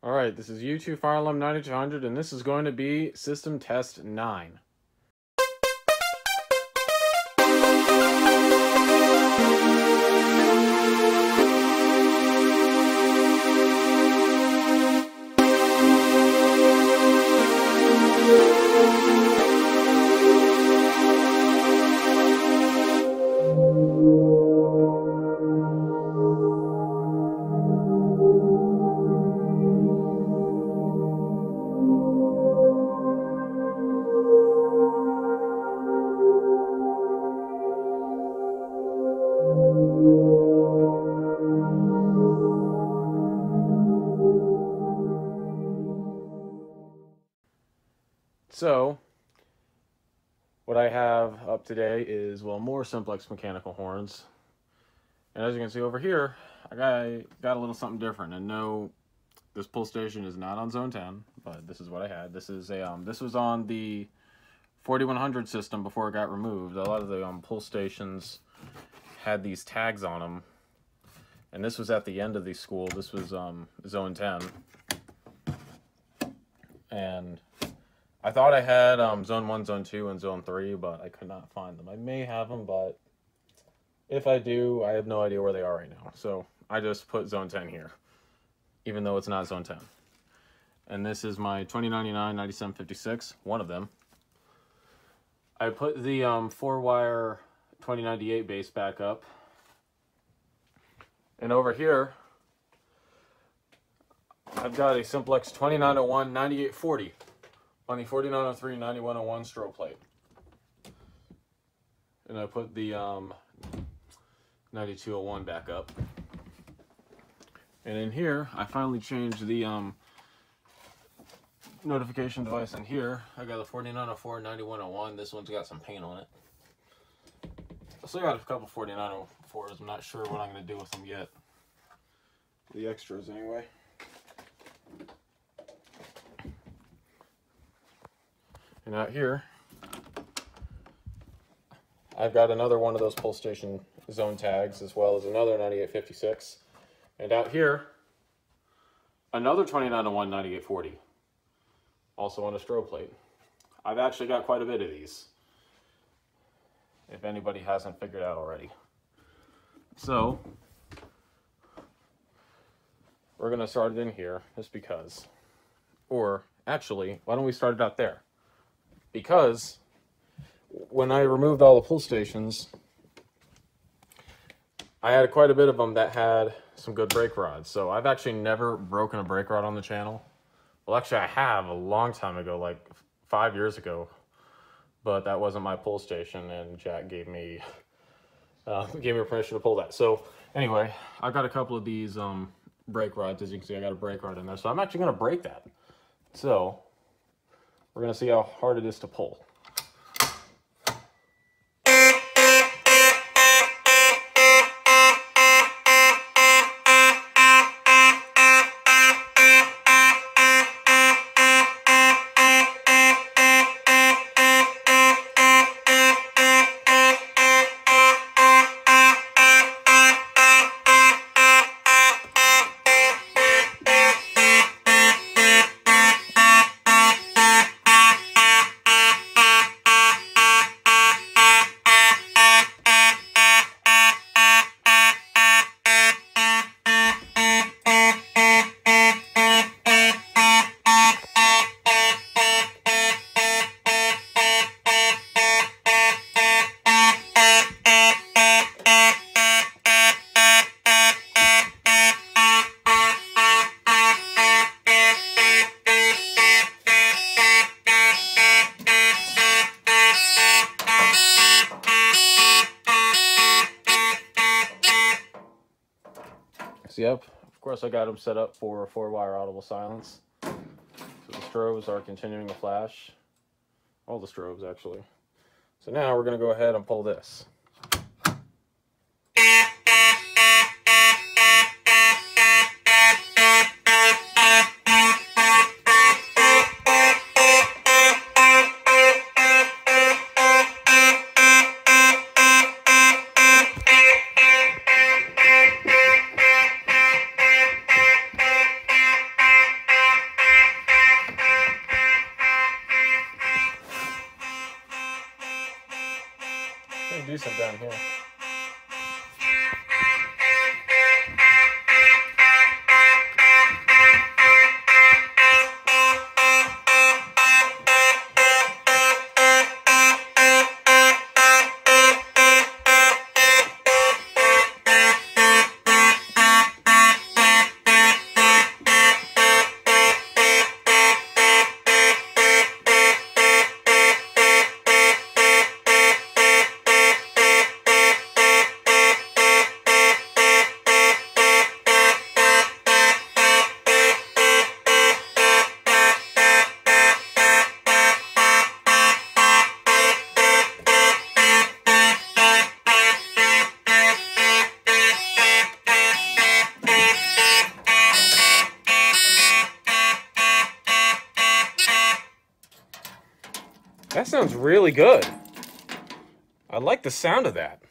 All right, this is Yutu Fire Alarm 9200, and this is going to be System Test 9. Today is, well, more simplex mechanical horns. And as you can see over here, I got, got a little something different. And no, this pull station is not on zone 10, but this is what I had. This is a, um, this was on the 4100 system before it got removed. A lot of the um, pull stations had these tags on them. And this was at the end of the school. This was um, zone 10. And I thought I had um, Zone 1, Zone 2, and Zone 3, but I could not find them. I may have them, but if I do, I have no idea where they are right now. So I just put Zone 10 here, even though it's not Zone 10. And this is my 2099 9756, one of them. I put the um, 4-wire 2098 base back up. And over here, I've got a Simplex 2901 9840 on the 4903 9101 strobe plate. And I put the um, 9201 back up. And in here, I finally changed the um, notification device in here. I got the 4904 9101. This one's got some paint on it. I still got a couple 4904s. I'm not sure what I'm going to do with them yet. The extras, anyway. And out here, I've got another one of those pull station zone tags as well as another 9856. And out here, another 2901 9840. Also on a strobe plate. I've actually got quite a bit of these. If anybody hasn't figured out already. So, we're to start it in here just because. Or, actually, why don't we start it out there? Because when I removed all the pull stations, I had quite a bit of them that had some good break rods. So I've actually never broken a break rod on the channel. Well, actually I have a long time ago, like five years ago, but that wasn't my pull station and Jack gave me, uh, gave me permission to pull that. So anyway, I've got a couple of these um, break rods. As you can see, I got a break rod in there. So I'm actually going to break that. So we're going to see how hard it is to pull. Course I got them set up for four wire audible silence. So the strobes are continuing to flash. All the strobes actually. So now we're gonna go ahead and pull this. Really good. I like the sound of that.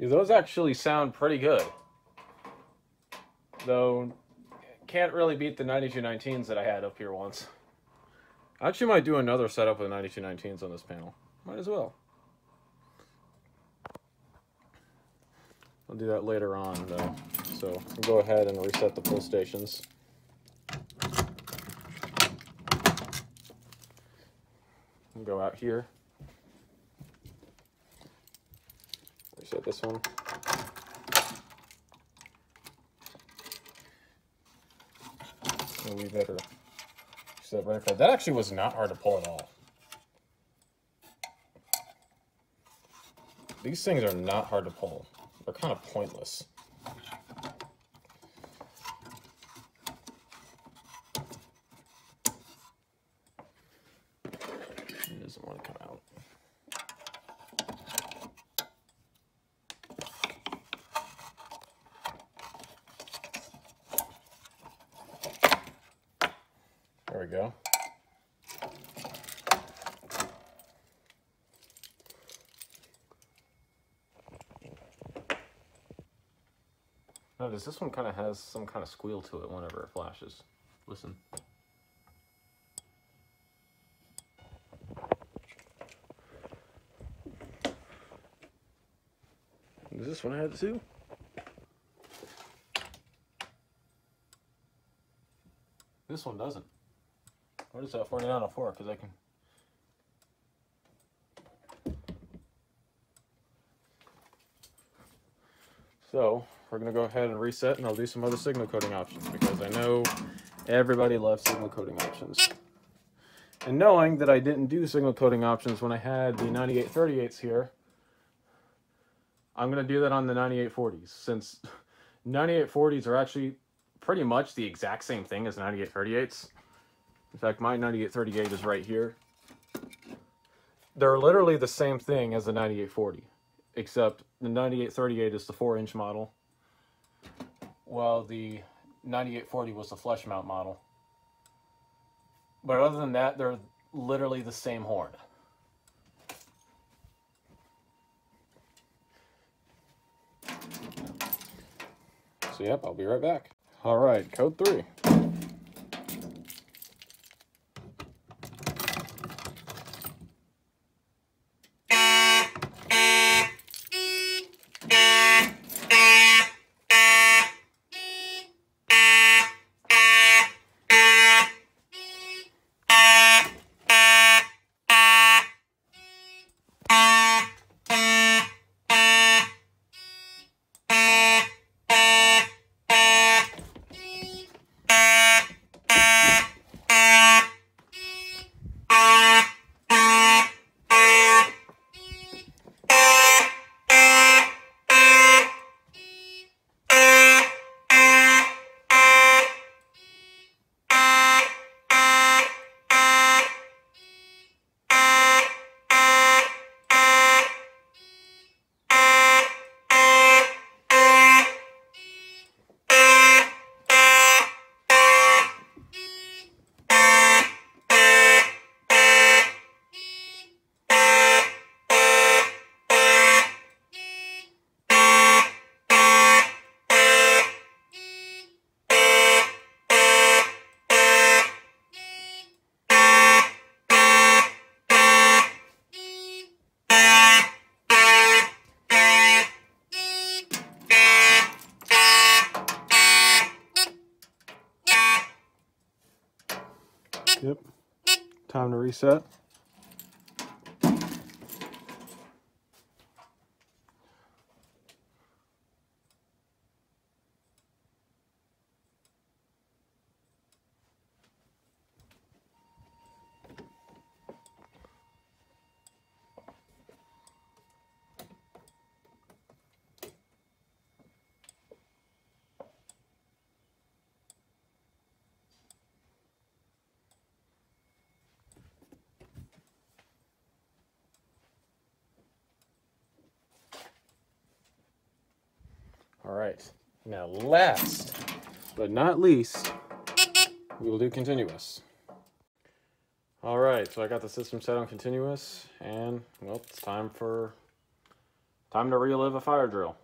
Those actually sound pretty good though can't really beat the 9219s that I had up here once. I actually might do another setup with 9219s on this panel. Might as well. I'll do that later on though. So will go ahead and reset the pull stations. will go out here. Reset this one. So we better set right for that. actually was not hard to pull at all. These things are not hard to pull. They're kind of pointless. It doesn't want to come out. There we go. Notice this one kind of has some kind of squeal to it whenever it flashes. Listen. Does this one have it too? This one doesn't. What is that 4904? Because I can. So we're going to go ahead and reset and I'll do some other signal coding options because I know everybody loves signal coding options. And knowing that I didn't do signal coding options when I had the 9838s here, I'm going to do that on the 9840s since 9840s are actually pretty much the exact same thing as 9838s. In fact, my 9838 is right here. They're literally the same thing as the 9840, except the 9838 is the 4-inch model, while the 9840 was the flush mount model. But other than that, they're literally the same horn. So yep, I'll be right back. All right, code three. Time All right, now last but not least, we will do continuous. All right, so I got the system set on continuous, and well, it's time for time to relive a fire drill.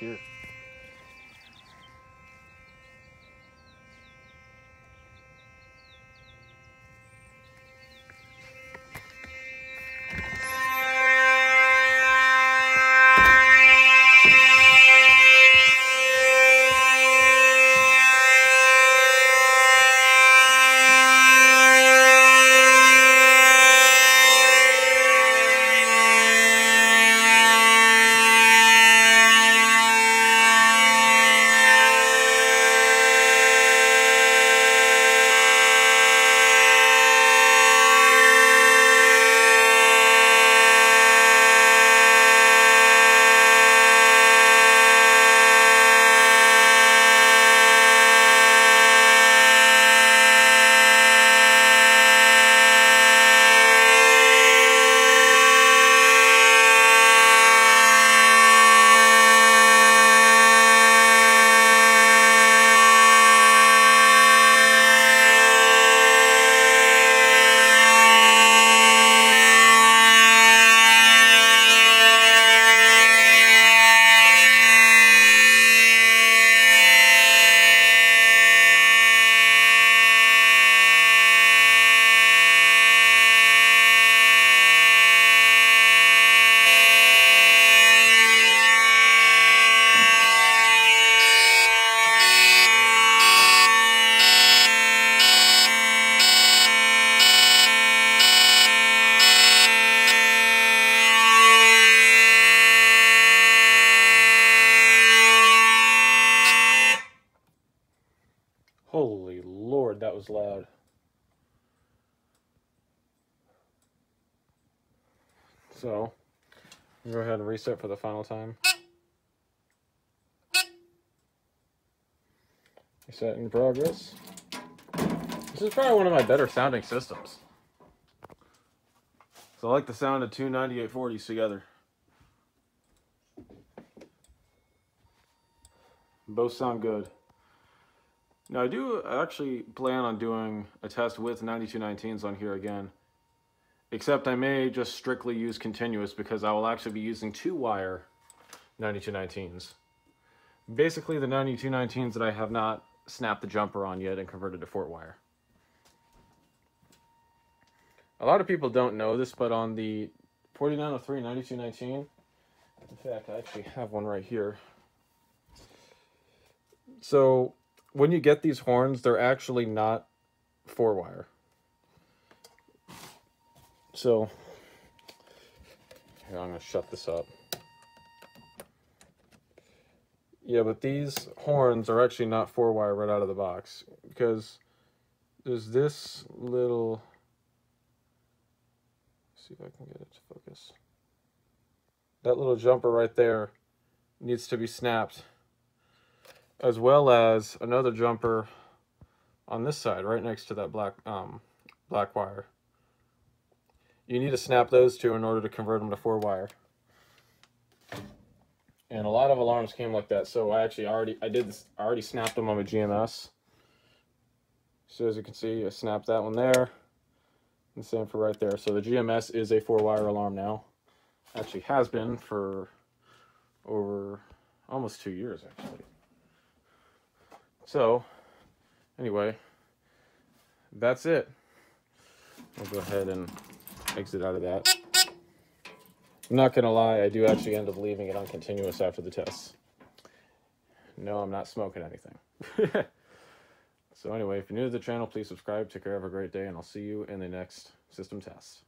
Here. Reset for the final time. Reset in progress. This is probably one of my better sounding systems. So I like the sound of two 9840s together. Both sound good. Now I do actually plan on doing a test with 9219s on here again. Except I may just strictly use continuous because I will actually be using two wire 9219s. Basically the 9219s that I have not snapped the jumper on yet and converted to four wire. a lot of people don't know this, but on the 4903 9219, in fact, I actually have one right here. So when you get these horns, they're actually not four wire. So here, I'm going to shut this up. Yeah, but these horns are actually not four wire right out of the box because there's this little see if I can get it to focus. That little jumper right there needs to be snapped as well as another jumper on this side right next to that black um, black wire. You need to snap those two in order to convert them to four wire. And a lot of alarms came like that. So I actually already, I did this, I already snapped them on my GMS. So as you can see, I snapped that one there. And same for right there. So the GMS is a four wire alarm now. Actually has been for over almost two years actually. So anyway, that's it. I'll go ahead and exit out of that. I'm not going to lie, I do actually end up leaving it on continuous after the test. No, I'm not smoking anything. so anyway, if you're new to the channel, please subscribe. Take care, have a great day, and I'll see you in the next system test.